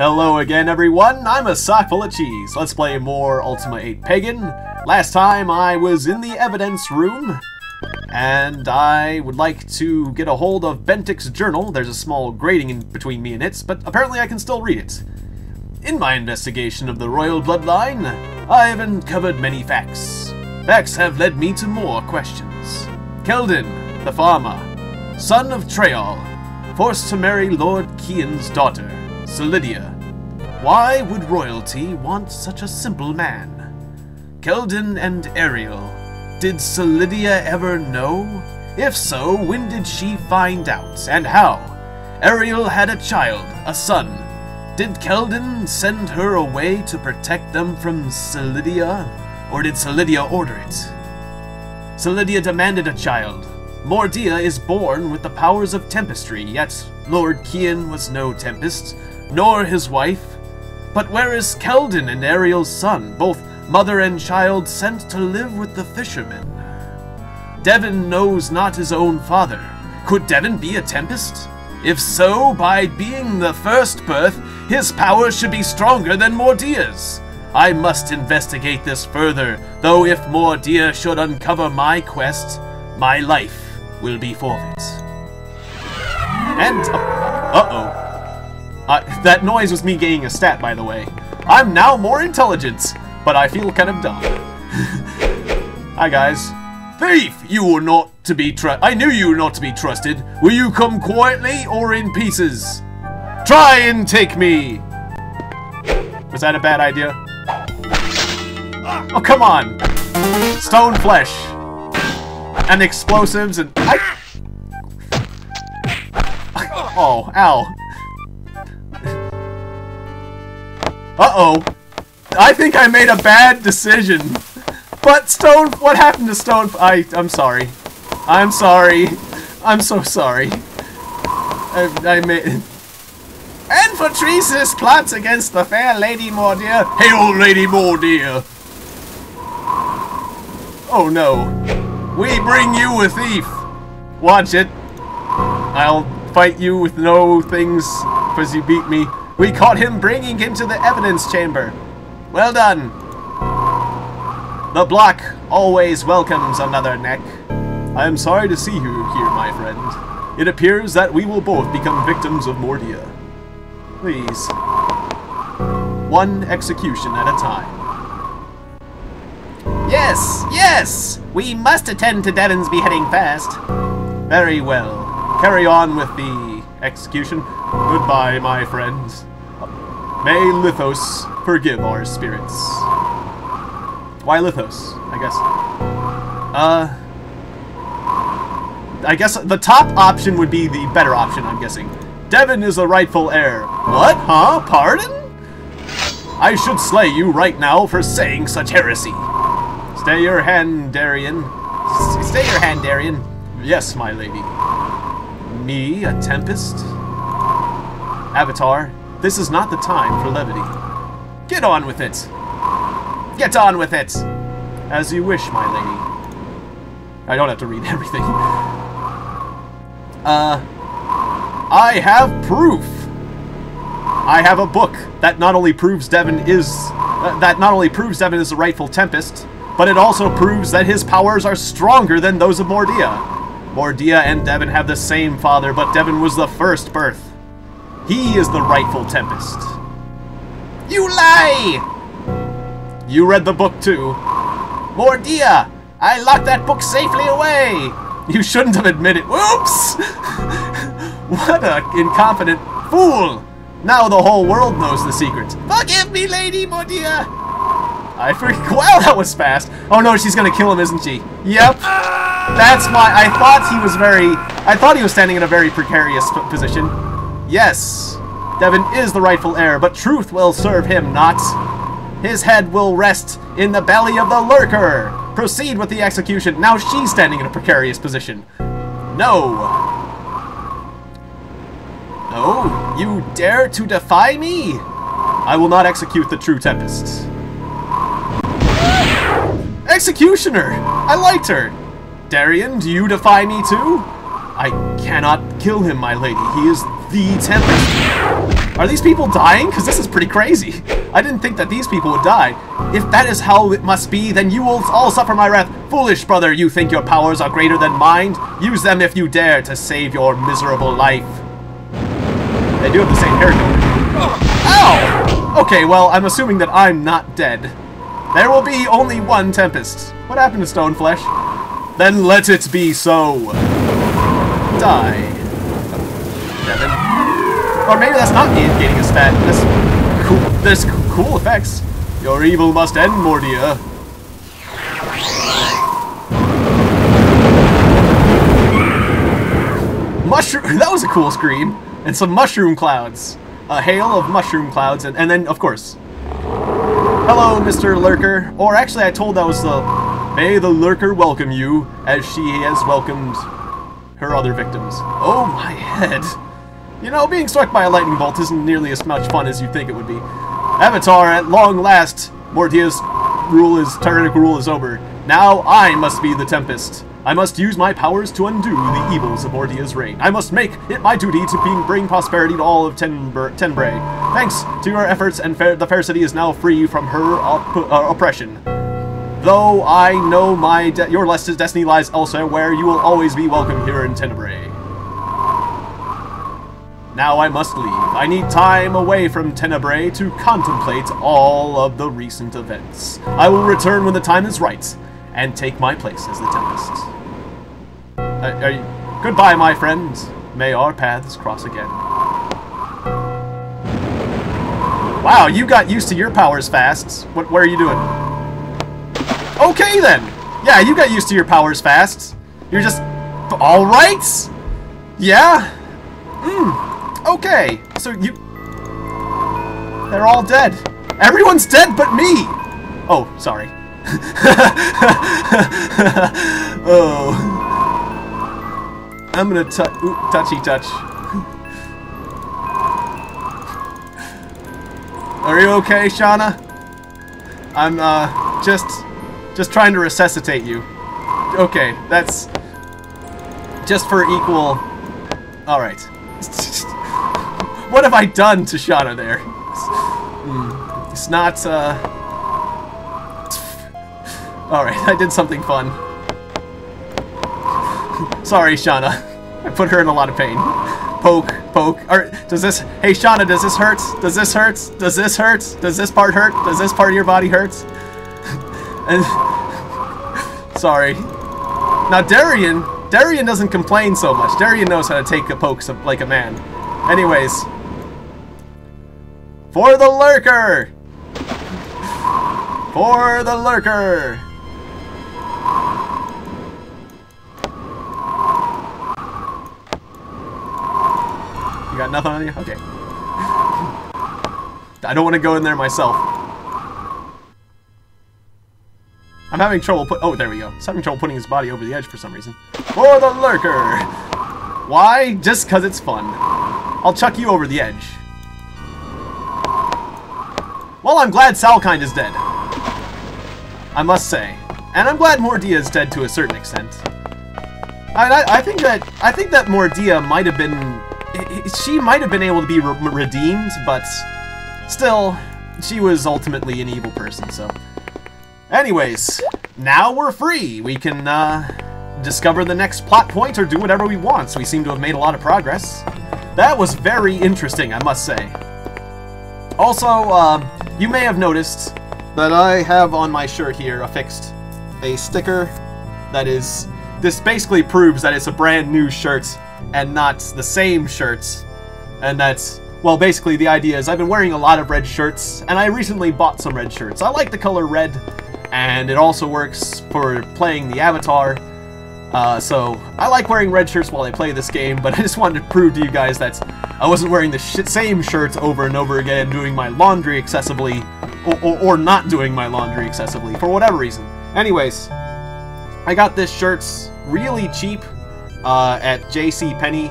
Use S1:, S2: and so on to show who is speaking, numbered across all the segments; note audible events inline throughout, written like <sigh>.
S1: Hello again, everyone. I'm a sock full of cheese. Let's play more Ultima 8 Pagan. Last time I was in the evidence room, and I would like to get a hold of Bentic's journal. There's a small grating in between me and it, but apparently I can still read it. In my investigation of the royal bloodline, I have uncovered many facts. Facts have led me to more questions. Keldin, the farmer, son of Treol, forced to marry Lord Kian's daughter, Celidia. Why would royalty want such a simple man? Keldin and Ariel. Did Celidia ever know? If so, when did she find out, and how? Ariel had a child, a son. Did Keldin send her away to protect them from Celidia, or did Celidia order it? Celidia demanded a child. Mordea is born with the powers of Tempestry, yet Lord Kian was no Tempest, nor his wife. But where is Keldin and Ariel's son, both mother and child sent to live with the fishermen? Devon knows not his own father. Could Devon be a Tempest? If so, by being the first birth, his power should be stronger than Mordea's. I must investigate this further, though if Mordea should uncover my quest, my life will be forfeit. And, uh, uh-oh. Uh, Uh, that noise was me gaining a stat, by the way. I'm now more intelligent, but I feel kind of dumb. <laughs> Hi, guys. Thief! You are not to be trusted. I knew you were not to be trusted. Will you come quietly or in pieces? Try and take me! Was that a bad idea? Oh, come on! Stone flesh! And explosives and... I... Oh, ow. Uh-oh. I think I made a bad decision. But Stone... What happened to Stone... I, I'm sorry. I'm sorry. I'm so sorry. I, I made... And for Treasus plots against the fair Lady Mordea. Hail, Lady Mordea! Oh no. We bring you a thief! Watch it. I'll fight you with no things, because you beat me. We caught him bringing him to the evidence chamber. Well done. The block always welcomes another neck. I am sorry to see you here, my friend. It appears that we will both become victims of Mordea. Please. One execution at a time. Yes, yes! We must attend to Devon's beheading fast. Very well. Carry on with the execution. Goodbye, my friends. May Lithos forgive our spirits. Why Lithos, I guess. Uh... I guess the top option would be the better option, I'm guessing. Devon is the rightful heir. What? Huh? Pardon? I should slay you right now for saying such heresy. Stay your hand, Darian. S stay your hand, Darian. Yes, my lady. Me, a Tempest? Avatar, this is not the time for levity. Get on with it! Get on with it! As you wish, my lady. I don't have to read <laughs> everything. Uh, I have proof! I have a book that not only proves Devon is... Uh, that not only proves Devon is the rightful Tempest, but it also proves that his powers are stronger than those of Mordea. Mordea and Devon have the same father, but Devon was the first birth. He is the rightful Tempest. You lie! You read the book too. Mordea! I locked that book safely away! You shouldn't have admitted- Whoops! <laughs> what a incompetent fool! Now the whole world knows the secret. Forgive me, Lady Mordea! I forget- <laughs> Wow, that was fast! Oh no, she's gonna kill him, isn't she? Yep. That's why I thought he was very... I thought he was standing in a very precarious position. Yes, Devon is the rightful heir, but truth will serve him not. His head will rest in the belly of the lurker. Proceed with the execution. Now she's standing in a precarious position. No. No, you dare to defy me? I will not execute the true Tempest. Executioner! I liked her! Darian, do you defy me too? I cannot kill him, my lady. He is the Tempest. Are these people dying? Because this is pretty crazy. I didn't think that these people would die. If that is how it must be, then you will all suffer my wrath. Foolish brother, you think your powers are greater than mine? Use them if you dare to save your miserable life. They do have the same hair color. Ow! Okay, well, I'm assuming that I'm not dead. There will be only one Tempest. What happened to Stoneflesh? Then let it be so. Die. Or maybe that's not gaining a stat. This cool, this cool effects. Your evil must end, Mordea. Mushroom. <laughs> That was a cool scream. And some mushroom clouds. A hail of mushroom clouds, and, and then, of course. Hello, Mr. Lurker. Or actually, I told that was the. May the Lurker welcome you, as she has welcomed her other victims. Oh my head. You know, being struck by a lightning bolt isn't nearly as much fun as you think it would be. Avatar, at long last, Mordea's rule is tyrannic rule is over. Now I must be the Tempest. I must use my powers to undo the evils of Mordea's reign. I must make it my duty to bring, prosperity to all of Tenbr Tenbrae. Thanks to your efforts, and fair, the fair city is now free from her op uh, oppression. Though I know my your destiny lies elsewhere, where you will always be welcome here in Tenebrae. Now I must leave. I need time away from Tenebrae to contemplate all of the recent events. I will return when the time is right, and take my place as the Tempest. Uh, goodbye, my friends. May our paths cross again. Wow, you got used to your powers fast. What, what are you doing? Okay, then. Yeah, you got used to your powers fast. You're just... Alright? Yeah? Hmm. Okay. So you... They're all dead. Everyone's dead but me! Oh, sorry. <laughs> oh. I'm gonna touch... touchy touch. Are you okay, Shauna? I'm, uh, just... Just trying to resuscitate you. Okay, that's... Just for equal... Alright. <laughs> what have I done to Shauna there? It's, it's not, uh... <laughs> Alright, <laughs> I did something fun. Sorry, Shauna. I put her in a lot of pain. Poke, poke. Or, does this... Hey, Shauna, does this hurt? Does this hurt? Does this hurt? Does this part hurt? Does this part of your body hurt? And... <laughs> Sorry. Now, Darian... Darian doesn't complain so much. Darian knows how to take a poke like a man. Anyways. For the lurker! For the lurker! You got nothing on you? Okay. <laughs> I don't want to go in there myself. I'm having trouble put- oh, there we go. He's having trouble putting his body over the edge for some reason. For the lurker! Why? Just because it's fun. I'll chuck you over the edge. Well, I'm glad Salkind is dead. I must say. And I'm glad Mordea is dead to a certain extent. I, I, I think that I think that Mordea might have been she might have been able to be re redeemed, but still, she was ultimately an evil person, so... Anyways, now we're free! We can, uh, discover the next plot point or do whatever we want, so we seem to have made a lot of progress. That was very interesting, I must say. Also, uh, you may have noticed that I have on my shirt here affixed a sticker that is... This basically proves that it's a brand new shirt and not the same shirts. And that's, well, basically the idea is I've been wearing a lot of red shirts, and I recently bought some red shirts. I like the color red, and it also works for playing the Avatar. Uh, so, I like wearing red shirts while I play this game, but <laughs> I just wanted to prove to you guys that I wasn't wearing the sh same shirts over and over again, doing my laundry excessively, or, or, or not doing my laundry excessively, for whatever reason. Anyways, I got this shirts really cheap uh, at JC Penney,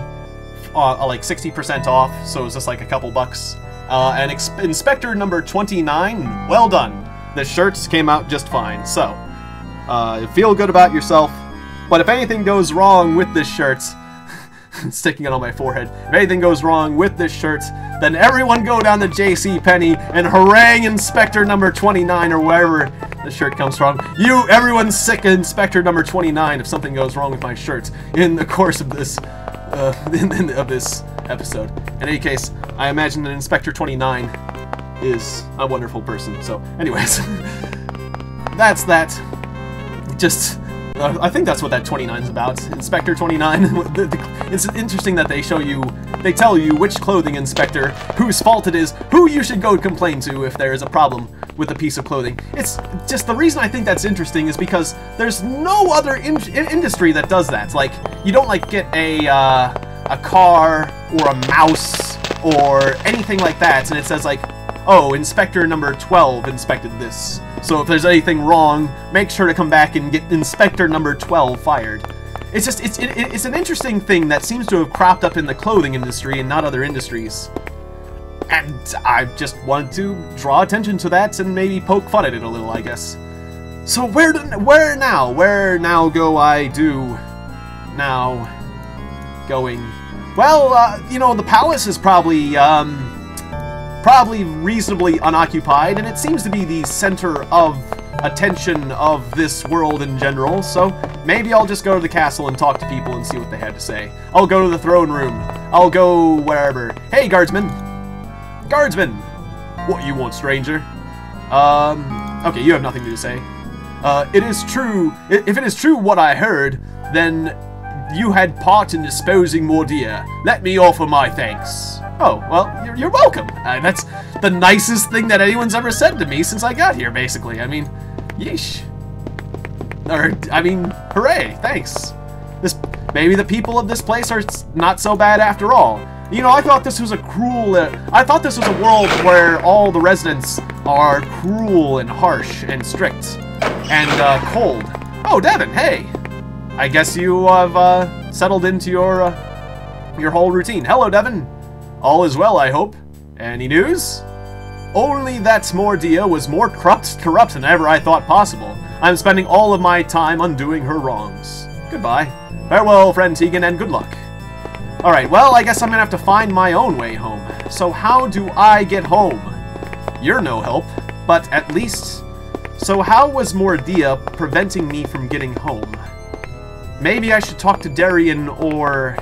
S1: uh, like 60% off, so it's just like a couple bucks. Uh, and Inspector number 29, well done. The shirts came out just fine, so uh, feel good about yourself. But if anything goes wrong with this shirt, <laughs> sticking it on my forehead. If anything goes wrong with this shirt, then everyone go down to J.C. Penney and harangue Inspector number 29 or wherever the shirt comes from. You, everyone's sick Inspector number 29 if something goes wrong with my shirt in the course of this, uh, <laughs> in, in, of this episode. In any case, I imagine that Inspector 29 is a wonderful person. So, anyways, <laughs> that's that. Just uh, I think that's what that 29 is about. Inspector 29. <laughs> the, the, it's interesting that they show you, they tell you which clothing inspector, whose fault it is, who you should go complain to if there is a problem with a piece of clothing. It's just the reason I think that's interesting is because there's no other in industry that does that. Like, you don't like get a, uh, a car or a mouse or anything like that and it says like, oh, inspector number 12 inspected this. So if there's anything wrong, make sure to come back and get inspector number 12 fired. It's just, it's, it, it's an interesting thing that seems to have cropped up in the clothing industry and not other industries. And I just wanted to draw attention to that and maybe poke fun at it a little, I guess. So where do, where now? Where now go I do? Now, going. Well, uh, you know, the palace is probably, um, probably reasonably unoccupied, and it seems to be the center of attention of this world in general, so maybe I'll just go to the castle and talk to people and see what they had to say. I'll go to the throne room. I'll go wherever. Hey, guardsman! Guardsman! What you want, stranger? Um, okay, you have nothing to say. Uh, it is true, if it is true what I heard, then you had part in disposing Mordea. Let me offer my thanks. Oh, well, you're, welcome. Uh, that's the nicest thing that anyone's ever said to me since I got here, basically. I mean, yeesh. Or, I mean, hooray, thanks. This Maybe the people of this place are not so bad after all. You know, I thought this was a cruel... Uh, I thought this was a world where all the residents are cruel and harsh and strict and uh, cold. Oh, Devon, hey! I guess you have uh, settled into your uh, your whole routine. Hello, Devon. All is well, I hope. Any news? Only that Mordea was more corrupt, corrupt than ever I thought possible. I'm spending all of my time undoing her wrongs. Goodbye. Farewell, friend Tegan, and good luck. Alright, well, I guess I'm gonna have to find my own way home. So how do I get home? You're no help, but at least... So how was Mordea preventing me from getting home? Maybe I should talk to Darien or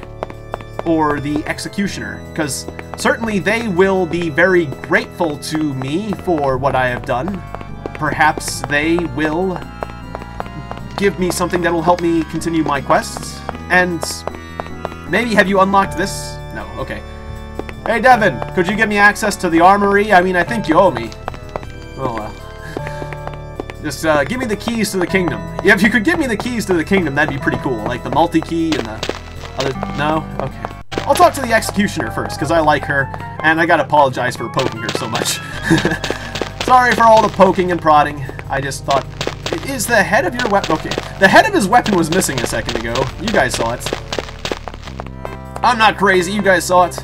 S1: or the Executioner, because certainly they will be very grateful to me for what I have done. Perhaps they will give me something that will help me continue my quests, and maybe have you unlocked this? No, okay. Hey Devon, could you give me access to the armory? I mean, I think you owe me. Oh well. <laughs> Just uh, give me the keys to the kingdom. Yeah, if you could give me the keys to the kingdom, that'd be pretty cool. Like the multi-key and the other... No? Okay. I'll talk to the Executioner first, because I like her, and I gotta apologize for poking her so much. <laughs> Sorry for all the poking and prodding. I just thought, is the head of your weapon... Okay, the head of his weapon was missing a second ago. You guys saw it. I'm not crazy, you guys saw it.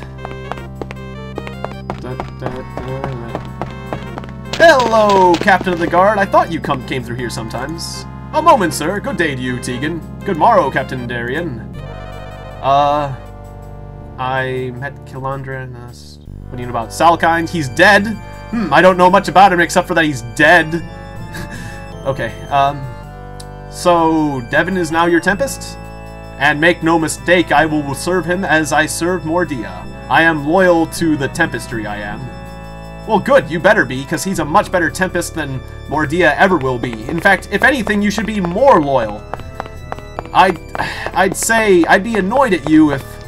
S1: Hello, Captain of the Guard. I thought you come came through here sometimes. A moment, sir. Good day to you, Tegan. Good morrow, Captain Darien. Uh, I met Kilandra and uh, what do you know about Salkind? He's dead. Hmm, I don't know much about him except for that he's dead. <laughs> okay, um, so Devon is now your Tempest? And make no mistake, I will serve him as I served Mordea. I am loyal to the Tempestry, I am. Well, good, you better be, because he's a much better Tempest than Mordea ever will be. In fact, if anything, you should be more loyal. I'd, <sighs> I'd say, I'd be annoyed at you if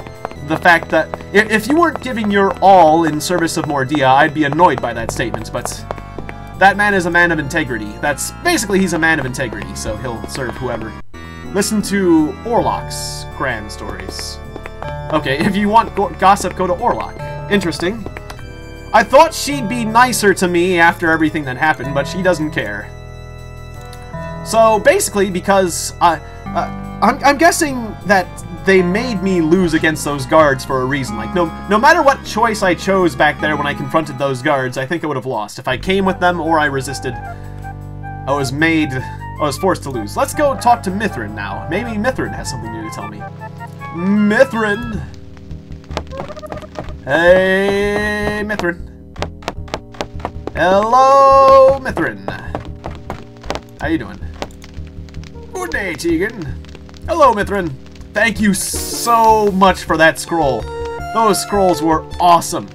S1: the fact that if you weren't giving your all in service of Mordea, I'd be annoyed by that statement, but that man is a man of integrity. That's basically he's a man of integrity, so he'll serve whoever. Listen to Orlok's grand stories. Okay, if you want go gossip, go to Orlok. Interesting. I thought she'd be nicer to me after everything that happened, but she doesn't care. So basically, because I, uh, I'm, I'm guessing that they made me lose against those guards for a reason. Like, no, no matter what choice I chose back there when I confronted those guards, I think I would have lost. If I came with them or I resisted, I was made... I was forced to lose. Let's go talk to Mythran now. Maybe Mythran has something new to tell me. Mythran! Hey, Mythran. Hello, Mythran. How you doing? Good day, Tegan. Hello, Mythran. Thank you so much for that scroll. Those scrolls were awesome.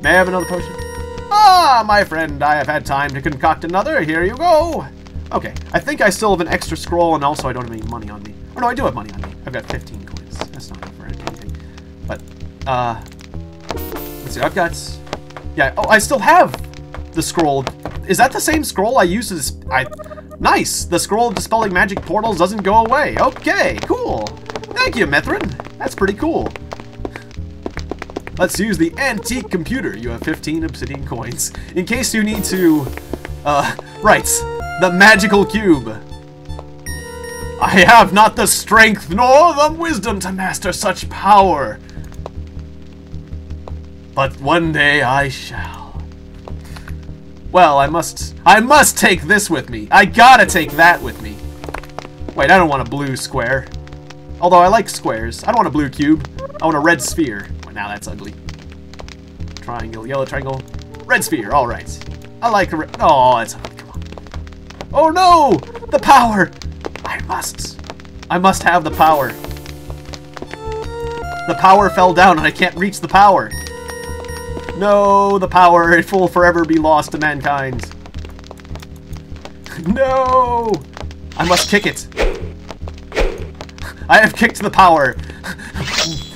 S1: May I have another potion? Ah, my friend, I have had time to concoct another. Here you go. Okay, I think I still have an extra scroll, and also I don't have any money on me. Oh, no, I do have money on me. I've got 15 coins. That's not enough for anything. But, uh, let's see, I've got, yeah, oh, I still have the scroll. Is that the same scroll I used as, I, nice. The scroll of dispelling magic portals doesn't go away. Okay, cool. Thank you, Mythran. That's pretty cool. Let's use the antique computer. You have 15 obsidian coins. In case you need to... Uh, right. The magical cube. I have not the strength nor the wisdom to master such power. But one day I shall. Well, I must... I must take this with me. I gotta take that with me. Wait, I don't want a blue square. Although I like squares. I don't want a blue cube. I want a red sphere. Now that's ugly. Triangle, yellow triangle, red sphere. All right. I like a red. Oh, that's ugly. Come on. Oh no! The power! I must. I must have the power. The power fell down and I can't reach the power. No, the power. It will forever be lost to mankind. <laughs> no! I must kick it. I have kicked the power.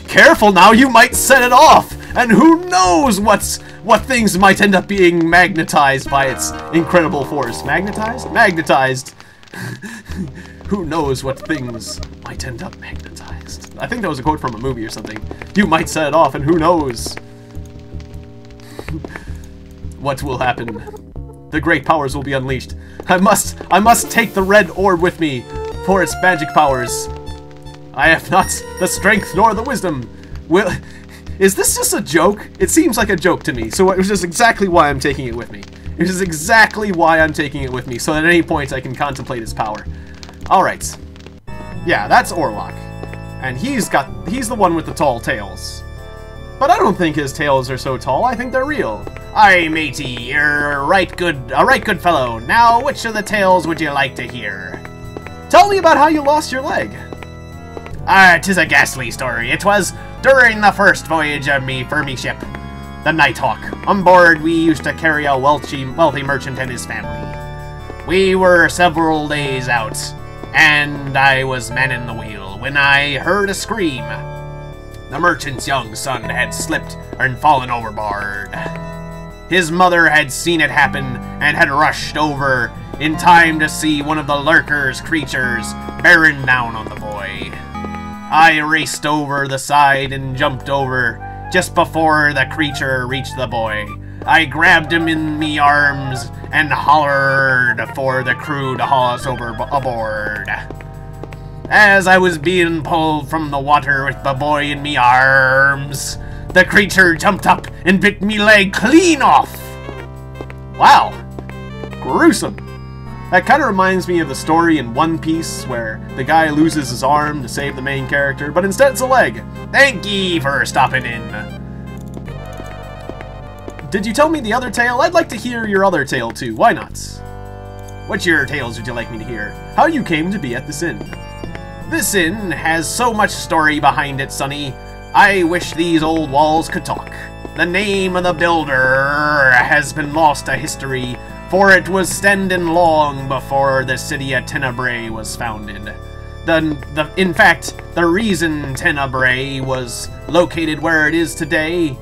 S1: Careful now, you might set it off! And who knows what's what things might end up being magnetized by its incredible force. Magnetized? Magnetized! <laughs> who knows what things might end up magnetized. I think that was a quote from a movie or something. You might set it off and who knows <laughs> what will happen. The great powers will be unleashed. I must, I must take the red orb with me for its magic powers. I have not the strength nor the wisdom. Will... Is this just a joke? It seems like a joke to me, so it was just exactly why I'm taking it with me. It is exactly why I'm taking it with me, so at any point I can contemplate its power. Alright. Yeah, that's Orlok. And he's got... he's the one with the tall tails. But I don't think his tails are so tall, I think they're real. Aye, matey, you're right good, a right good fellow. Now, which of the tales would you like to hear? Tell me about how you lost your leg. Ah, tis a ghastly story. It was during the first voyage of me for me ship, the Nighthawk. On board, we used to carry a wealthy, wealthy merchant and his family. We were several days out, and I was manning the wheel when I heard a scream. The merchant's young son had slipped and fallen overboard. His mother had seen it happen and had rushed over in time to see one of the lurkers creatures bearing down on the boy. I raced over the side and jumped over just before the creature reached the boy. I grabbed him in me arms and hollered for the crew to haul us over aboard. As I was being pulled from the water with the boy in me arms, the creature jumped up and bit me leg clean off. Wow. Gruesome. That kind of reminds me of the story in One Piece where the guy loses his arm to save the main character, but instead it's a leg. Thank ye for stopping in. Did you tell me the other tale? I'd like to hear your other tale too. Why not? What your tales would you like me to hear? How you came to be at this inn? This inn has so much story behind it, Sonny. I wish these old walls could talk. The name of the builder has been lost to history, for it was standing long before the city of Tenebrae was founded. The, the, in fact, the reason Tenebrae was located where it is today,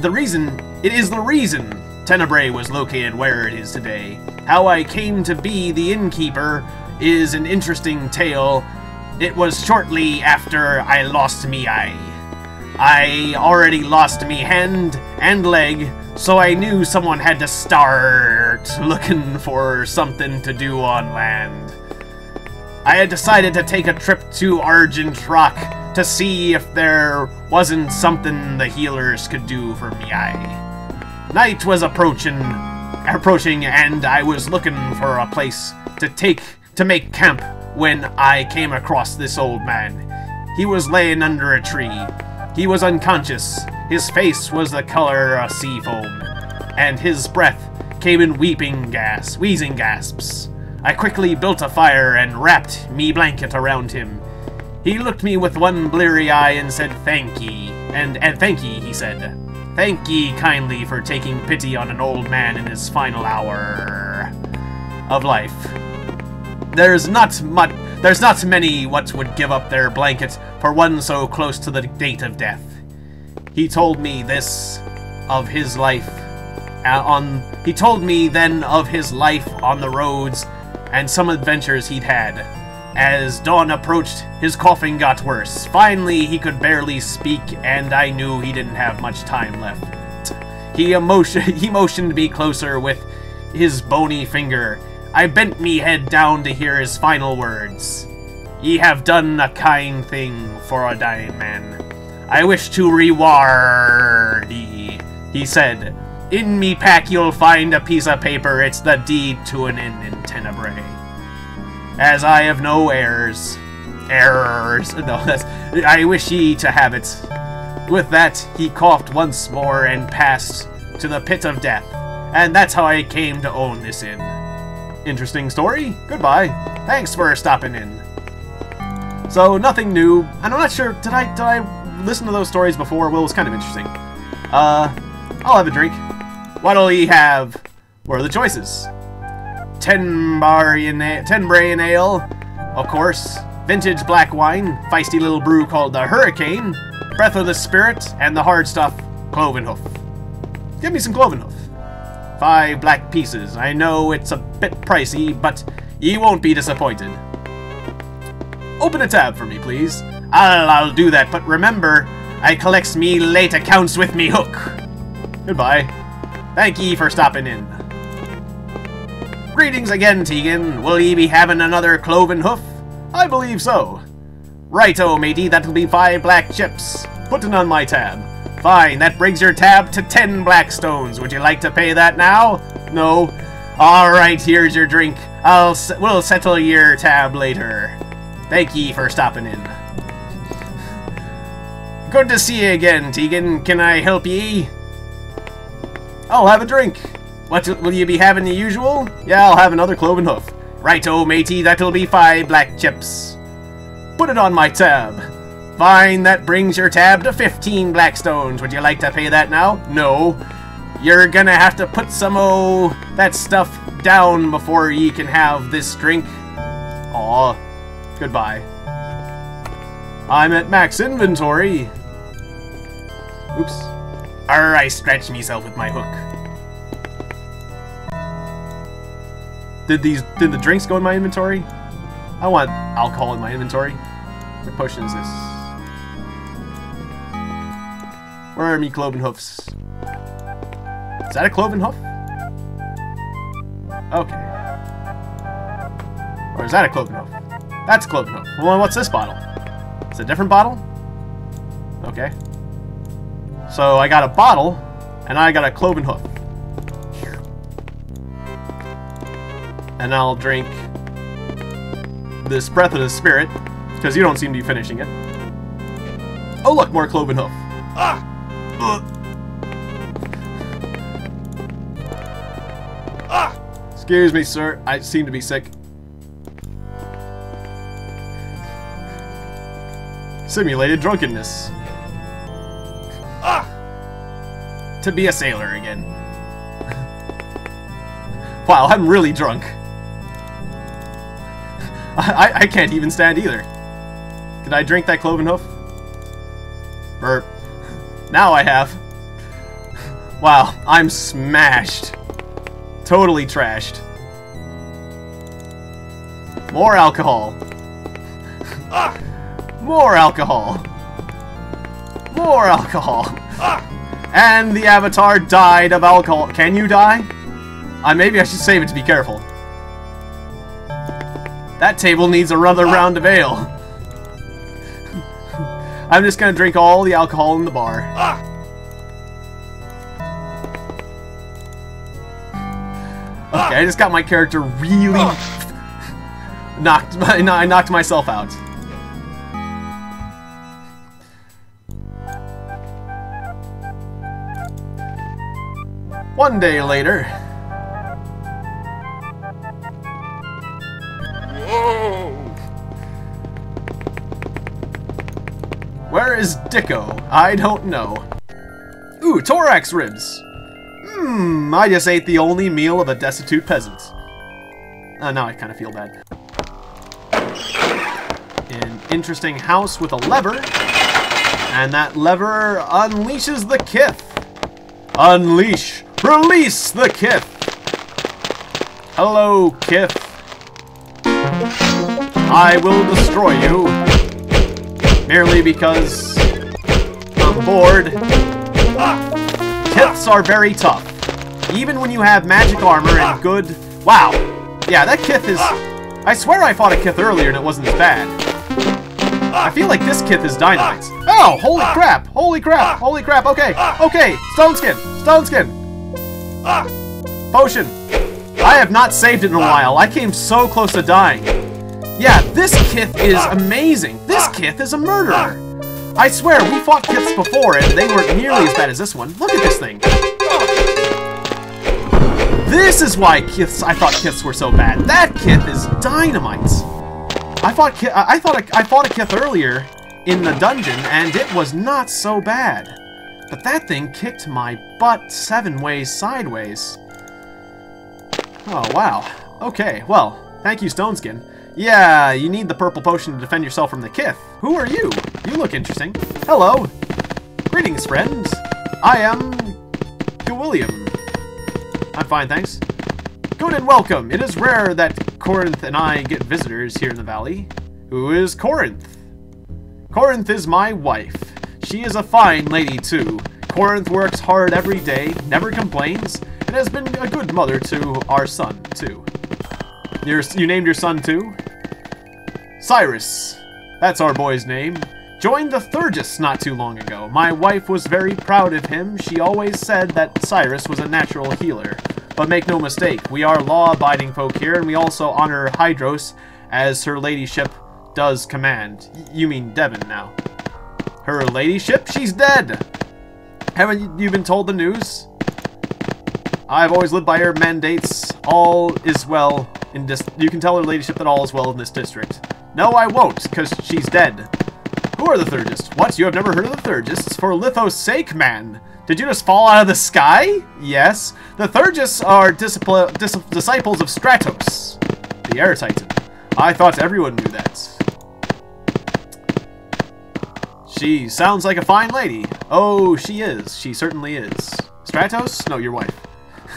S1: the reason, it is the reason Tenebrae was located where it is today. How I came to be the innkeeper is an interesting tale. It was shortly after I lost me eye. I already lost me hand and leg so I knew someone had to start looking for something to do on land. I had decided to take a trip to Argent Rock to see if there wasn't something the healers could do for me. Night was approaching, approaching, and I was looking for a place to take to make camp when I came across this old man. He was laying under a tree. He was unconscious. His face was the color of sea foam, and his breath came in weeping gas, wheezing gasps. I quickly built a fire and wrapped me blanket around him. He looked me with one bleary eye and said, Thank ye. And, and thank ye, he said. Thank ye kindly for taking pity on an old man in his final hour of life. There's not much, there's not many what would give up their blanket for one so close to the date of death. He told me this of his life uh, on, he told me then of his life on the roads and some adventures he'd had. As dawn approached, his coughing got worse. Finally, he could barely speak, and I knew he didn't have much time left. He, emotion <laughs> he motioned me closer with his bony finger. I bent me head down to hear his final words. Ye have done a kind thing for a dying man. I wish to reward ye, he said. In me pack you'll find a piece of paper, it's the deed to an inn in Tenebrae. As I have no heirs. Errors. <laughs> No, that's. I wish ye to have it. With that, he coughed once more and passed to the pit of death. And that's how I came to own this inn. Interesting story. Goodbye. Thanks for stopping in. So, nothing new. And I'm not sure, did I did I listen to those stories before? Well, it was kind of interesting. Uh, I'll have a drink. What'll he have? What are the choices? Ten Tenbrain Ale, of course, vintage black wine, feisty little brew called the Hurricane, Breath of the Spirit, and the hard stuff, Cloven Hoof. Give me some Cloven Hoof. Five black pieces. I know it's a bit pricey, but ye won't be disappointed. Open a tab for me, please. I'll, I'll do that, but remember, I collects me late accounts with me hook. Goodbye. Thank ye for stopping in. Greetings again, Tegan. Will ye be having another cloven hoof? I believe so. Righto, matey, that'll be five black chips. Putting on my tab. Fine, that brings your tab to ten black stones. Would you like to pay that now? No. Alright, here's your drink. I'll we'll settle your tab later. Thank ye for stopping in. Good to see you again, Tegan. Can I help ye? I'll have a drink. What, will you be having the usual? Yeah, I'll have another cloven hoof. Righto, oh, matey, that'll be five black chips. Put it on my tab. Fine, that brings your tab to 15 black stones. Would you like to pay that now? No. You're gonna have to put some o that stuff down before ye can have this drink. Aw. Goodbye. I'm at max inventory. Oops. Arr, I scratched myself with my hook. Did these did the drinks go in my inventory? I want alcohol in my inventory. What potion is this? Where are me cloven hoofs? Is that a cloven hoof? Okay. Or is that a cloven hoof? That's a cloven hoof. Well, what's this bottle? It's a different bottle? Okay. So I got a bottle, and I got a cloven hoof. and I'll drink this Breath of the Spirit, because you don't seem to be finishing it. Oh look, more Cloven Hoof. Ah! Ah! Excuse me, sir. I seem to be sick. Simulated drunkenness. To be a sailor again. wow, I'm really drunk. I, I can't even stand either. Did I drink that cloven hoof? Burp. Now I have. Wow, I'm smashed. Totally trashed. More alcohol. Ah! More alcohol. More alcohol. And the avatar died of alcohol. Can you die? Uh, maybe I should save it to be careful. That table needs another round of ale. <laughs> I'm just gonna drink all the alcohol in the bar. Okay, I just got my character really <laughs> knocked. I <laughs> knocked myself out. One day later. Where is Dicko? I don't know. Ooh, thorax ribs! Hmm, I just ate the only meal of a destitute peasant. Uh, now I kind of feel bad. An interesting house with a lever. And that lever unleashes the kith. Unleash! Release the kith! Hello, kith. I will destroy you. Merely because I'm bored. Kiths are very tough. Even when you have magic armor and good... Wow. Yeah, that kith is... I swear I fought a kith earlier and it wasn't as bad. I feel like this kith is dynamite. Oh, holy crap! Holy crap! Holy crap! Okay, okay! Stone skin! Stone skin! Ah! Potion! I have not saved it in a ah. while. I came so close to dying. Yeah, this kith is ah. amazing. This kith is a murderer. I swear, we fought kiths before and they weren't nearly as bad as this one. Look at this thing. This is why kiths, I thought kiths were so bad. That kith is dynamite. I fought I thought I, I fought a kith earlier in the dungeon, and it was not so bad. But that thing kicked my butt seven ways sideways. Oh, wow. Okay, well, thank you, Stoneskin. Yeah, you need the purple potion to defend yourself from the kith. Who are you? You look interesting. Hello. Greetings, friends. I am... William. I'm fine, thanks. Good and welcome. It is rare that Corinth and I get visitors here in the valley. Who is Corinth? Corinth is my wife. She is a fine lady, too. Corinth works hard every day, never complains, and has been a good mother to our son, too. You named your son, too? Cyrus. That's our boy's name. Joined the Thurgis not too long ago. My wife was very proud of him. She always said that Cyrus was a natural healer. But make no mistake, we are law-abiding folk here, and we also honor Hydros as her ladyship does command. Y you mean Devon now. Her ladyship? She's dead! Haven't you been told the news? I've always lived by her mandates. All is well in this... You can tell her ladyship that all is well in this district. No, I won't, because she's dead. Who are the Theurgists? What? You have never heard of the Theurgists? For Litho's sake, man! Did you just fall out of the sky? Yes. The Theurgists are dis disciples of Stratos, the Air Titan. I thought everyone knew that. She sounds like a fine lady. Oh, she is. She certainly is. Stratos? No, your wife.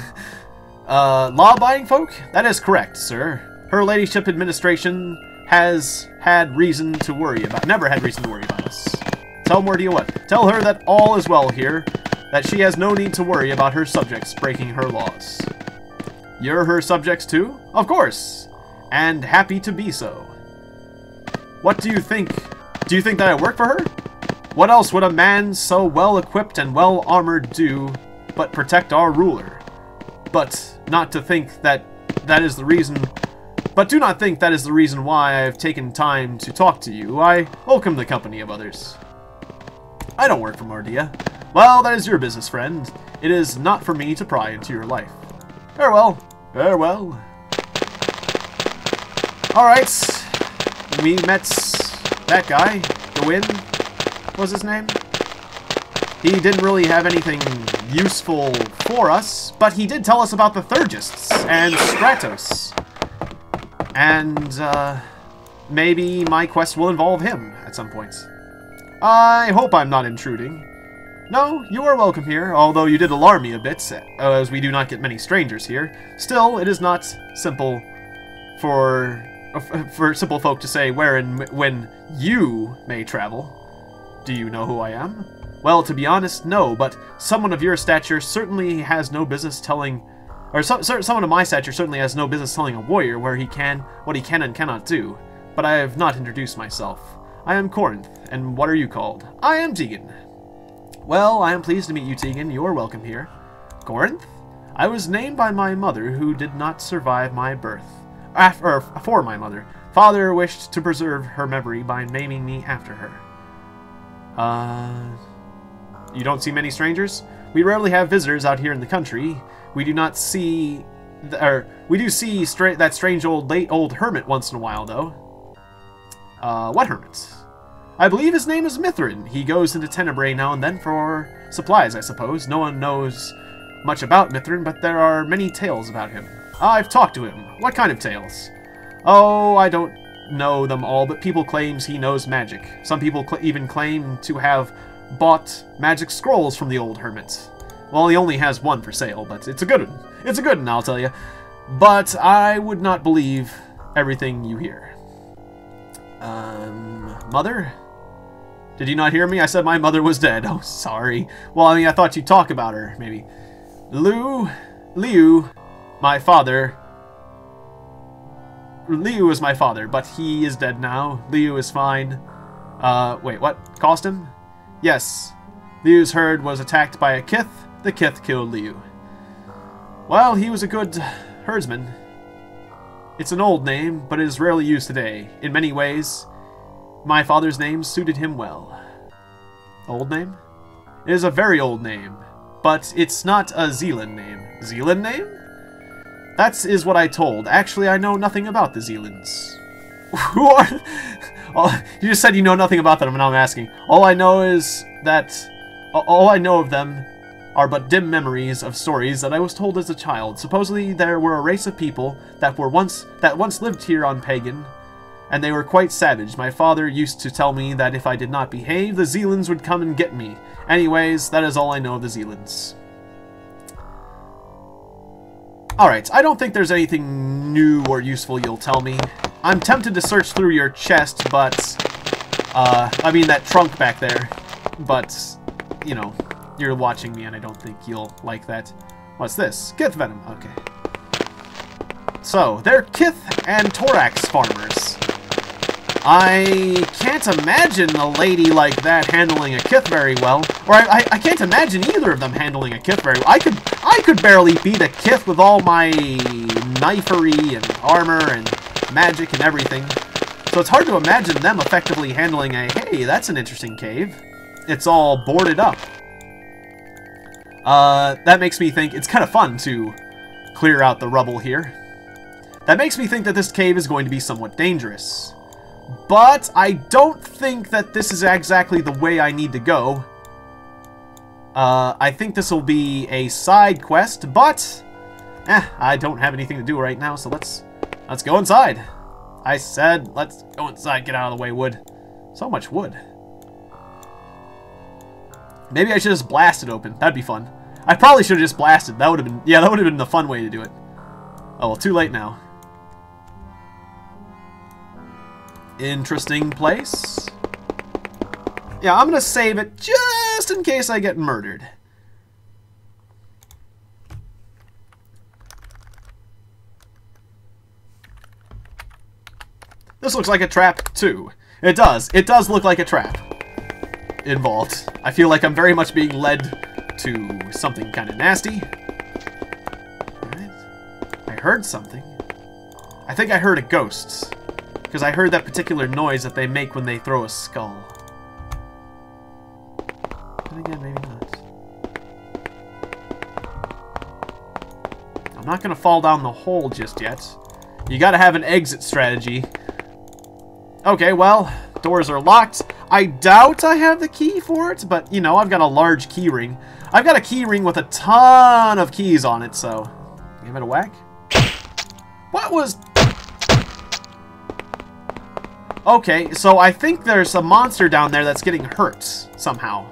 S1: <laughs> uh, law-abiding folk? That is correct, sir. Her ladyship administration has had reason to worry about. Never had reason to worry about us. Tell Mordea what? Tell her that all is well here, that she has no need to worry about her subjects breaking her laws. You're her subjects too? Of course! And happy to be so. What do you think? Do you think that I work for her? What else would a man so well-equipped and well-armored do but protect our ruler? But not to think that that is the reason... But do not think that is the reason why I have taken time to talk to you. I welcome the company of others. I don't work for Mordea. Well, that is your business, friend. It is not for me to pry into your life. Farewell. Farewell. Alright. We met that guy. Gawain was his name? He didn't really have anything useful for us, but he did tell us about the Theurgists and Stratos. And, uh, maybe my quest will involve him at some point. I hope I'm not intruding. No, you are welcome here, although you did alarm me a bit, as we do not get many strangers here. Still, it is not simple for for simple folk to say where and when you may travel. Do you know who I am? Well, to be honest, no, but someone of your stature certainly has no business telling... Or so, so, someone of my stature certainly has no business telling a warrior where he can, what he can and cannot do. But I have not introduced myself. I am Corinth, and what are you called? I am Tegan. Well, I am pleased to meet you, Tegan. You're welcome here. Corinth? I was named by my mother, who did not survive my birth. After, for my mother. Father wished to preserve her memory by naming me after her. Uh, you don't see many strangers? We rarely have visitors out here in the country. we do not see, or we do see stra- that strange old late old hermit once in a while, though. Uh, what hermit? I believe his name is Mythran. He goes into Tenebrae now and then for supplies, I suppose. No one knows much about Mythran, but there are many tales about him. I've talked to him. What kind of tales? Oh, I don't know them all, but people claims he knows magic. Some people cl even claim to have bought magic scrolls from the old hermit. Well, he only has one for sale, but it's a good one. It's a good one, I'll tell you. But I would not believe everything you hear. Um, mother? Did you not hear me? I said my mother was dead. Oh, sorry. Well, I mean, I thought you'd talk about her, maybe. Liu, Liu, my father. Liu is my father, but he is dead now. Liu is fine. Uh, wait, what? Cost him? Yes. Liu's herd was attacked by a kith. The kith killed Liu. Well, he was a good herdsman. It's an old name, but it is rarely used today. In many ways, my father's name suited him well. Old name? It is a very old name, but it's not a Zealan name. Zealan name? That is what I told. Actually, I know nothing about the Zealans. <laughs> Who are... Oh, you just said you know nothing about them, and I'm asking. All I know is that... All I know of them are but dim memories of stories that I was told as a child. Supposedly there were a race of people that were once that once lived here on Pagan, and they were quite savage. My father used to tell me that if I did not behave, the Zealans would come and get me. Anyways, that is all I know of the Zealans. Alright, I don't think there's anything new or useful you'll tell me. I'm tempted to search through your chest, but... Uh, I mean that trunk back there. But, you know, you're watching me and I don't think you'll like that. What's this? Kith venom. Okay. So, they're Kith and Thorax farmers. I can't imagine a lady like that handling a Kith very well. Or I, I, I, can't imagine either of them handling a Kith very well. I could I could barely beat a Kith with all my knifery and armor and magic and everything. So it's hard to imagine them effectively handling a, hey, that's an interesting cave. It's all boarded up. Uh, that makes me think it's kind of fun to clear out the rubble here. That makes me think that this cave is going to be somewhat dangerous. But I don't think that this is exactly the way I need to go. Uh, I think this will be a side quest, but eh, I don't have anything to do right now, so let's let's go inside. I said let's go inside, get out of the way, wood. So much wood. Maybe I should just blast it open. That'd be fun. I probably should have just blasted. That would have been yeah, that would have been the fun way to do it. Oh well, too late now. Interesting place. Yeah, I'm gonna save it just in case I get murdered. This looks like a trap, too. It does. It does look like a trap involved. I feel like I'm very much being led to something kind of nasty. I heard something. I think I heard a ghost. Because I heard that particular noise that they make when they throw a skull. But again, maybe not. I'm not going to fall down the hole just yet. You got to have an exit strategy. Okay, well, doors are locked. I doubt I have the key for it, but, you know, I've got a large key ring. I've got a key ring with a ton of keys on it, so give it a whack. What was Okay, so I think there's a monster down there that's getting hurt somehow.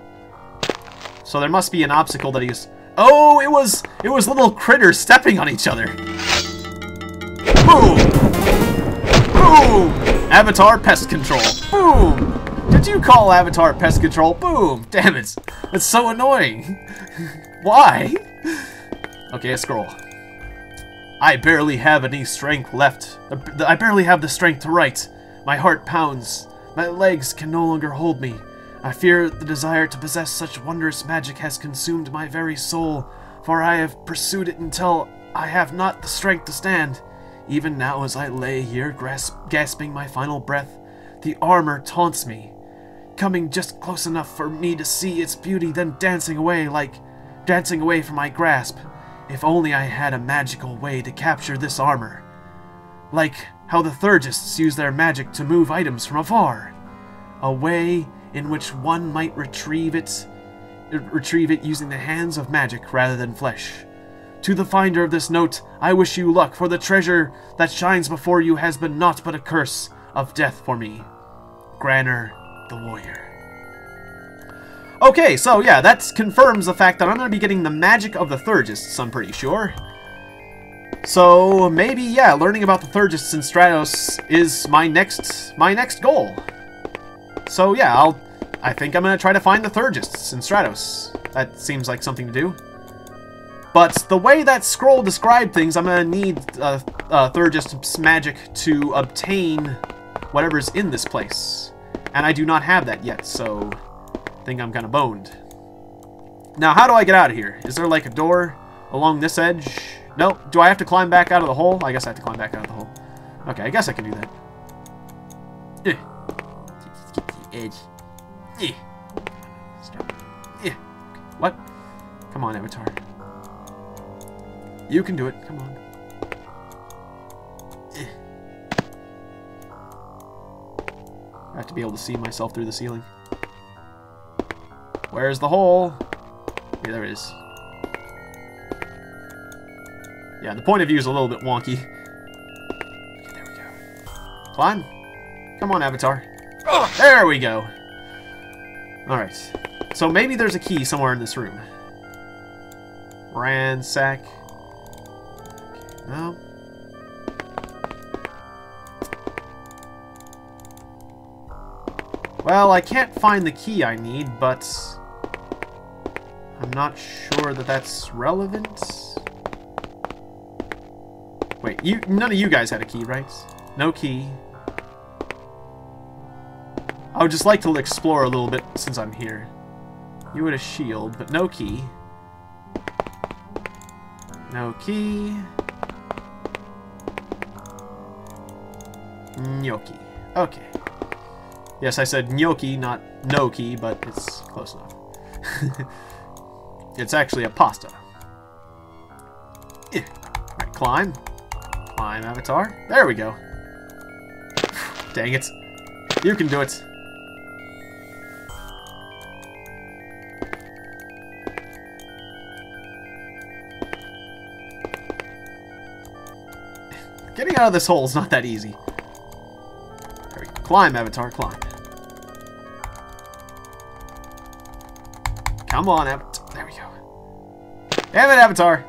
S1: So there must be an obstacle that he's... Oh, it was it was little critters stepping on each other. Boom! Boom! Avatar pest control. Boom! Did you call Avatar pest control? Boom! Damn it. It's so annoying. <laughs> Why? Okay, a scroll. I barely have any strength left. Uh, I barely have the strength to write. My heart pounds. My legs can no longer hold me. I fear the desire to possess such wondrous magic has consumed my very soul, for I have pursued it until I have not the strength to stand. Even now, as I lay here, gasping my final breath, the armor taunts me, coming just close enough for me to see its beauty, then dancing away like dancing away from my grasp. If only I had a magical way to capture this armor. Like how the Theurgists use their magic to move items from afar. A way in which one might retrieve it retrieve it using the hands of magic rather than flesh. To the finder of this note, I wish you luck, for the treasure that shines before you has been naught but a curse of death for me. Granner the Warrior. Okay, so yeah, that confirms the fact that I'm going to be getting the magic of the Theurgists, I'm pretty sure. So maybe, yeah, learning about the Theurgists in Stratos is my next my next goal. So yeah, I'll I think I'm gonna try to find the Theurgists in Stratos. That seems like something to do. But the way that scroll described things, I'm gonna need uh, uh, Theurgist's magic to obtain whatever's in this place. And I do not have that yet, so I think I'm kind of boned. Now, how do I get out of here? Is there like a door along this edge? No. Do I have to climb back out of the hole? I guess I have to climb back out of the hole. Okay, I guess I can do that. Eh. Get the edge. Eh. Eh. What? Come on, Avatar. You can do it. Come on. Eh. I have to be able to see myself through the ceiling. Where's the hole? Yeah, there it is. Yeah, the point of view is a little bit wonky. Okay, there we go. Climb. Come on, Avatar. Oh, there we go. Alright. So maybe there's a key somewhere in this room. Ransack. No. Well, I can't find the key I need, but... I'm not sure that that's relevant. Wait, you none of you guys had a key, right? No key. I would just like to explore a little bit since I'm here. You had a shield, but no key. No key. Gnocchi. Okay. Yes, I said gnocchi, not no key, but it's close enough. <laughs> it's actually a pasta. Yeah. Right, climb. Climb, Avatar. There we go. Dang it. You can do it. Getting out of this hole is not that easy. There we go. Climb, Avatar, climb. Come on, Avatar. There we go. Damn it, Avatar!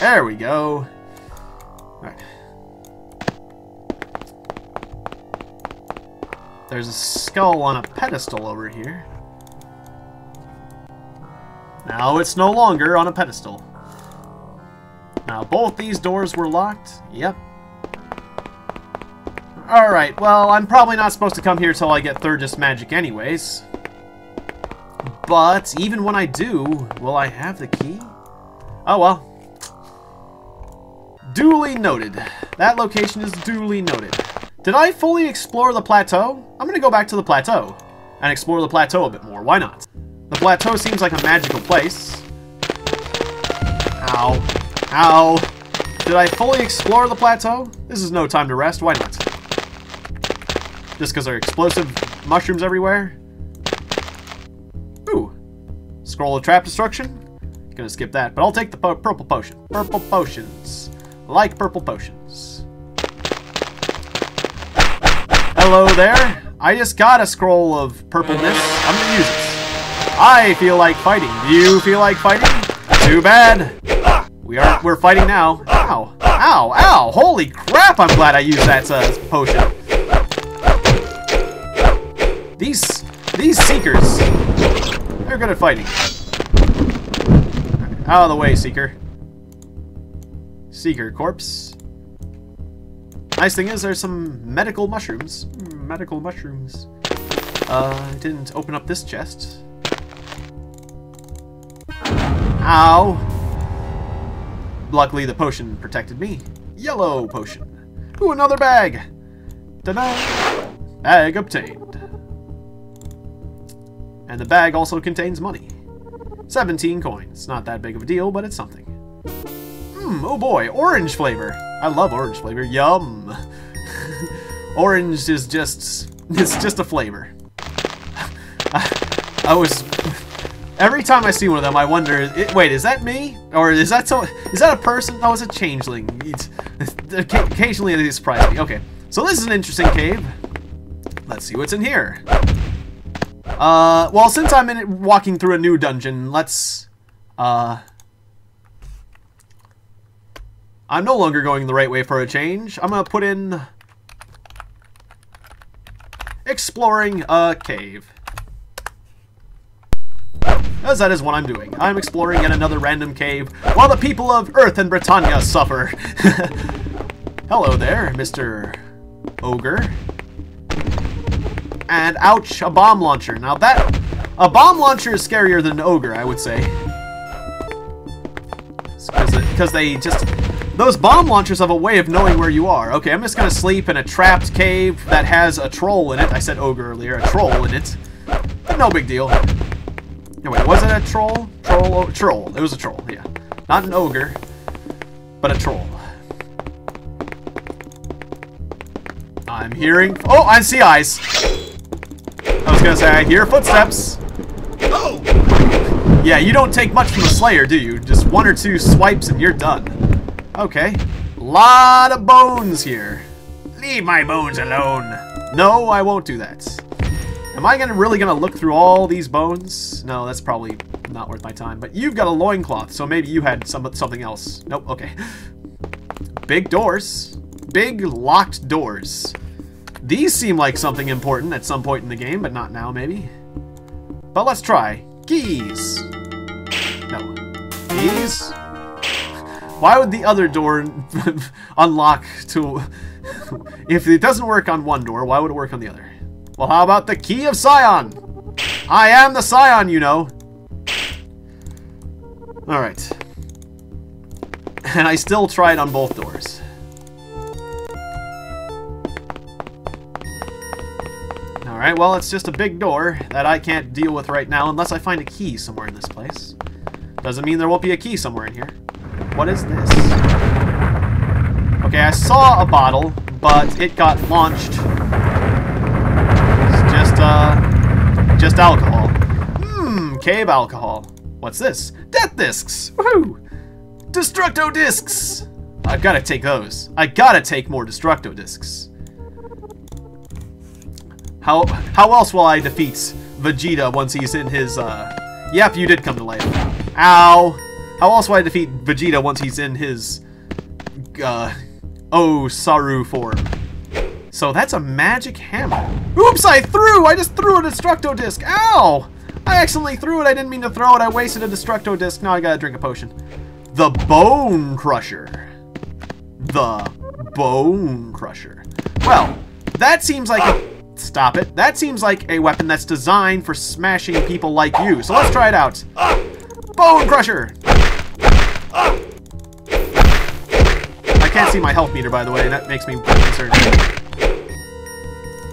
S1: There we go. There's a skull on a pedestal over here. Now it's no longer on a pedestal. Now, both these doors were locked. Yep. Alright, well, I'm probably not supposed to come here till I get Theurgist magic anyways. But, even when I do, will I have the key? Oh well. Duly noted. That location is duly noted. Did I fully explore the plateau? I'm gonna go back to the plateau and explore the plateau a bit more. Why not? The plateau seems like a magical place. Ow. Ow. Did I fully explore the plateau? This is no time to rest. Why not? Just because there are explosive mushrooms everywhere? Ooh. Scroll of trap destruction? Gonna skip that, but I'll take the purple potion. Purple potions. Like purple potions. Hello there. I just got a scroll of purpleness. I'm gonna use it. I feel like fighting. Do you feel like fighting? Too bad. We are we're fighting now. Ow. Ow. Ow. Holy crap, I'm glad I used that uh, potion. These these seekers they're good at fighting. Out of the way, Seeker. Seeker corpse. Nice thing is there's some medical mushrooms. Mm, medical mushrooms. Uh, didn't open up this chest. Ow. Luckily, the potion protected me. Yellow potion. Ooh, another bag! Ta-da! Bag obtained. And the bag also contains money. 17 coins. Not that big of a deal, but it's something. Oh boy, orange flavor. I love orange flavor. Yum. <laughs> orange is just, it's just a flavor. I, <sighs> I was, every time I see one of them, I wonder, it, wait, is that me? Or is that so, is that a person? Oh, it's a changeling. It's, <laughs> occasionally they surprise me. Okay, so this is an interesting cave. Let's see what's in here. Uh, well, since I'm in walking through a new dungeon, let's, uh... I'm no longer going the right way for a change. I'm gonna put in... Exploring a cave. As that is what I'm doing. I'm exploring yet another random cave, while the people of Earth and Britannia suffer. <laughs> Hello there, Mr. Ogre and ouch, a bomb launcher. Now that, a bomb launcher is scarier than an ogre, I would say. Because they just, those bomb launchers have a way of knowing where you are. Okay, I'm just going to sleep in a trapped cave that has a troll in it. I said ogre earlier, a troll in it. No big deal. No, wait, was it a troll? Troll, oh, troll. It was a troll, yeah. Not an ogre, but a troll. I'm hearing... Oh, I see eyes I was gonna say, I hear footsteps. Oh! Yeah, you don't take much from the Slayer, do you? Just one or two swipes and you're done. Okay. Lot of bones here. Leave my bones alone. No, I won't do that. Am I gonna really gonna look through all these bones? No, that's probably not worth my time. But you've got a loincloth, so maybe you had some something else. Nope, okay. Big doors. Big locked doors. These seem like something important at some point in the game, but not now, maybe. But let's try. Keys. No. Keys? Why would the other door <laughs> unlock to... <laughs> if it doesn't work on one door, why would it work on the other? Well, how about the Key of Scion? I am the Scion, you know. Alright. And I still tried on both doors. Alright, well, it's just a big door that I can't deal with right now unless I find a key somewhere in this place. Doesn't mean there won't be a key somewhere in here. What is this? Okay, I saw a bottle, but it got launched. It's just, uh, just alcohol. Hmm, cave alcohol. What's this? Death discs! Woohoo! Destructo discs! I've gotta take those. I gotta take more Destructo discs. How how else will I defeat Vegeta once he's in his, uh... Yep, you did come to life. Ow! How else will I defeat Vegeta once he's in his, uh... Oh, Saru form? So that's a magic hammer. Oops, I threw! I just threw a Destructo Disc! Ow! I accidentally threw it, I didn't mean to throw it, I wasted a Destructo Disc, now I gotta drink a potion. The Bone Crusher. The Bone Crusher. Well, that seems like a Stop it. That seems like a weapon that's designed for smashing people like you. So let's try it out. Bone Crusher! I can't see my health meter, by the way, that makes me concerned.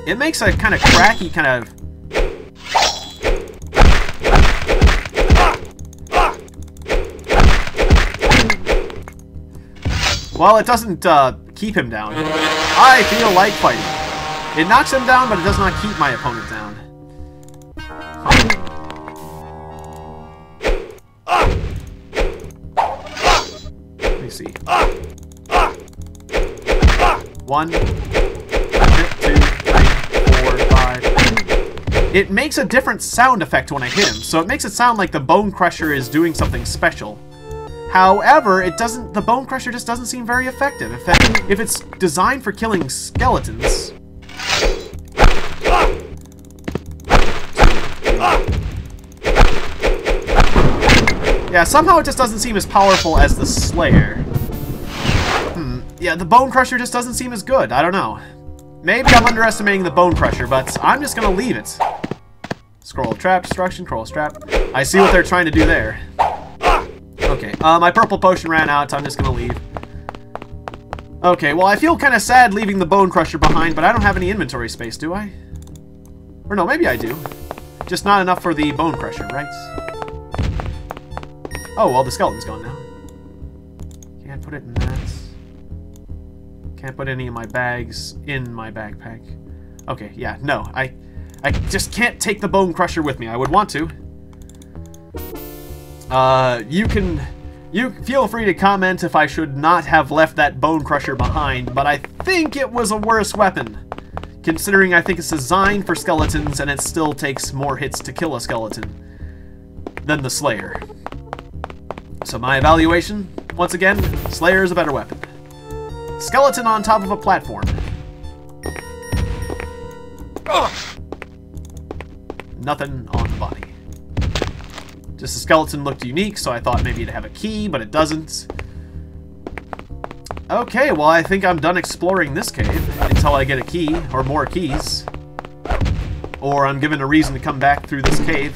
S1: It makes a kind of cracky kind of... Well, it doesn't uh, keep him down. I feel like fighting. It knocks him down, but it does not keep my opponent down. One, two, three, four, five. It makes a different sound effect when I hit him, so it makes it sound like the Bone Crusher is doing something special. However, it doesn't. The Bone Crusher just doesn't seem very effective. If, if it's designed for killing skeletons, Yeah, somehow it just doesn't seem as powerful as the Slayer. Yeah, the Bone Crusher just doesn't seem as good. I don't know. Maybe I'm underestimating the Bone Crusher, but I'm just gonna leave it. Scroll Trap, Destruction, Scroll Trap. I see what they're trying to do there. Okay, uh, my purple potion ran out, so I'm just gonna leave. Okay, well I feel kind of sad leaving the Bone Crusher behind, but I don't have any inventory space, do I? Or no, maybe I do. Just not enough for the Bone Crusher, right? Oh, well, the skeleton's gone now. Can't put it in that. Can't put any of my bags in my backpack. Okay, yeah, no, I, I just can't take the Bone Crusher with me. I would want to. Uh, you can, you feel free to comment if I should not have left that Bone Crusher behind, but I think it was a worse weapon. Considering I think it's designed for skeletons and it still takes more hits to kill a skeleton than the Slayer. So my evaluation, once again, Slayer is a better weapon. Skeleton on top of a platform. Nothing on the body. Just the skeleton looked unique, so I thought maybe it'd have a key, but it doesn't. Okay, well I think I'm done exploring this cave until I get a key, or more keys. Or I'm given a reason to come back through this cave.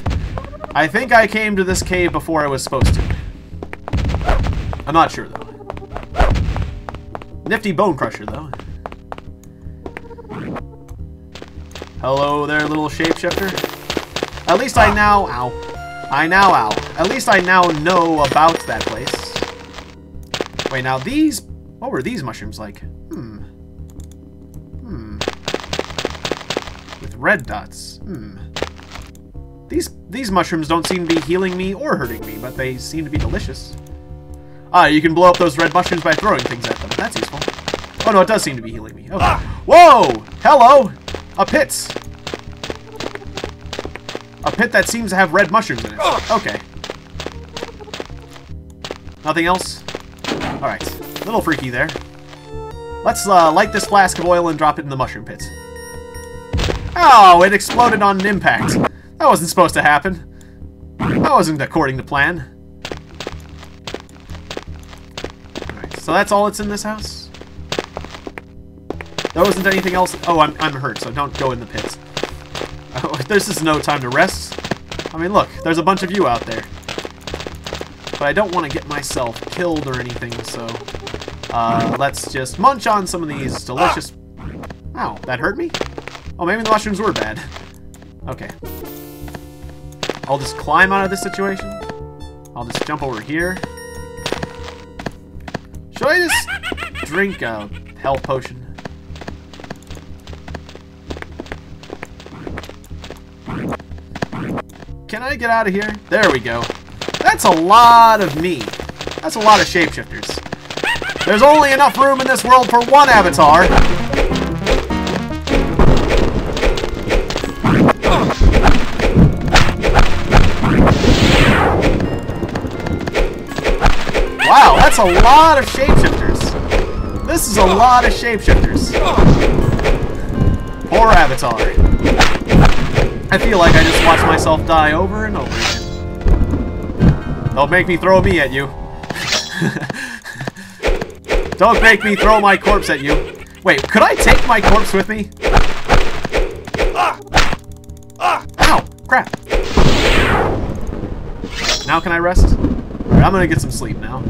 S1: I think I came to this cave before I was supposed to. I'm not sure, though. Nifty bone crusher, though. Hello there, little shapeshifter. At least I now... Ow. I now... Ow. At least I now know about that place. Wait, now these... What were these mushrooms like? Hmm. Hmm. With red dots. Hmm. These, these mushrooms don't seem to be healing me or hurting me, but they seem to be delicious. Ah, you can blow up those red mushrooms by throwing things at them. That's useful. Oh no, it does seem to be healing me. Okay. Whoa! Hello! A pit! A pit that seems to have red mushrooms in it. Okay. Nothing else? Alright. Little freaky there. Let's uh, light this flask of oil and drop it in the mushroom pit. Oh, it exploded on an impact. That wasn't supposed to happen. That wasn't according to plan. So that's all that's in this house? There wasn't anything else? Oh, I'm, I'm hurt, so don't go in the pits. Oh, <laughs> there's just no time to rest. I mean, look, there's a bunch of you out there. But I don't want to get myself killed or anything, so... Uh, let's just munch on some of these delicious... Ow, that hurt me? Oh, maybe the mushrooms were bad. Okay. I'll just climb out of this situation. I'll just jump over here. Should I just drink a health potion? Can I get out of here? There we go. That's a lot of me. That's a lot of shapeshifters. There's only enough room in this world for one avatar. That's a lot of shapeshifters. This is a lot of shapeshifters. Poor Avatar. I feel like I just watched myself die over and over again. Don't make me throw me at you. <laughs> Don't make me throw my corpse at you. Wait, could I take my corpse with me? Ow! Crap. Now can I rest? I'm gonna get some sleep now.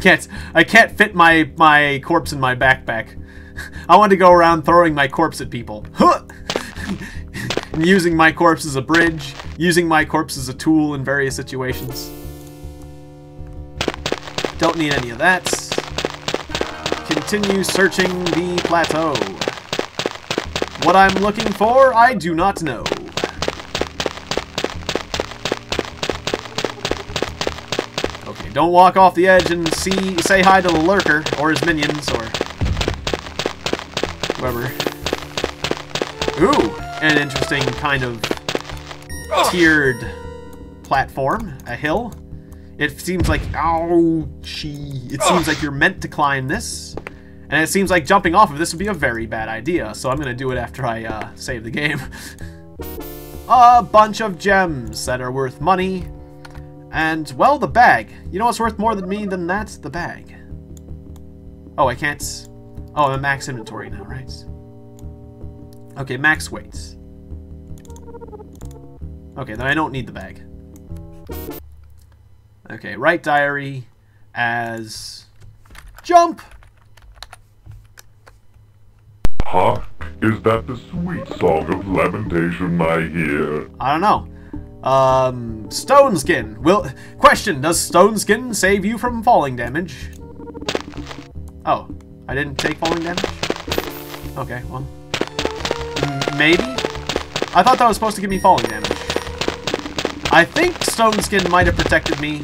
S1: Can't, I can't fit my, my corpse in my backpack. <laughs> I want to go around throwing my corpse at people. <laughs> using my corpse as a bridge, using my corpse as a tool in various situations. Don't need any of that. Continue searching the plateau. What I'm looking for, I do not know. Okay, don't walk off the edge and see say hi to the lurker or his minions or whoever. Ooh, an interesting kind of tiered platform, a hill. It seems like, ouchie, it seems like you're meant to climb this. And it seems like jumping off of this would be a very bad idea, so I'm to do it after I uh, save the game. <laughs> a bunch of gems that are worth money. And, well, the bag. You know what's worth more than me than that? The bag. Oh, I can't... Oh, I'm at max inventory now, right? Okay, max weights. Okay, then I don't need the bag. Okay, write diary as... Jump!
S2: Huh? Is that the sweet song of lamentation I hear?
S1: I don't know. Um, stone skin. Will question: Does stone skin save you from falling damage? Oh, I didn't take falling damage. Okay, well, maybe. I thought that was supposed to give me falling damage. I think stone skin might have protected me,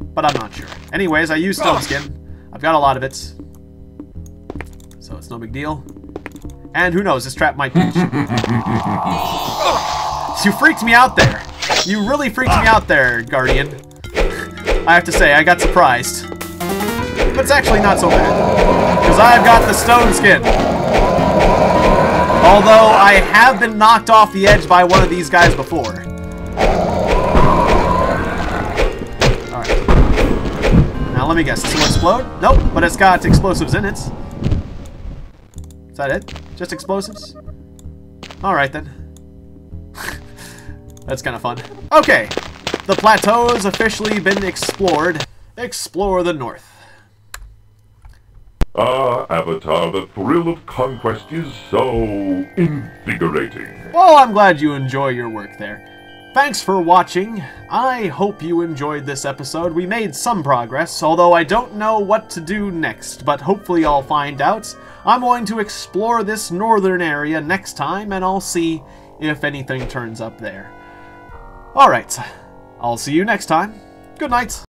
S1: but I'm not sure. Anyways, I use stone skin. I've got a lot of it, so it's no big deal. And who knows, this trap might <laughs> you freaked me out there. You really freaked me out there, Guardian. I have to say, I got surprised. But it's actually not so bad. Because I've got the stone skin. Although, I have been knocked off the edge by one of these guys before. Alright. Now, let me guess. This will explode? Nope, but it's got explosives in it. Is that it? Just explosives? Alright then. <laughs> That's kind of fun. Okay, the plateau has officially been explored. Explore the north.
S2: Ah, Avatar, the thrill of conquest is so invigorating.
S1: Well, I'm glad you enjoy your work there. Thanks for watching. I hope you enjoyed this episode. We made some progress, although I don't know what to do next, but hopefully I'll find out. I'm going to explore this northern area next time, and I'll see if anything turns up there. Alright, I'll see you next time. Good night.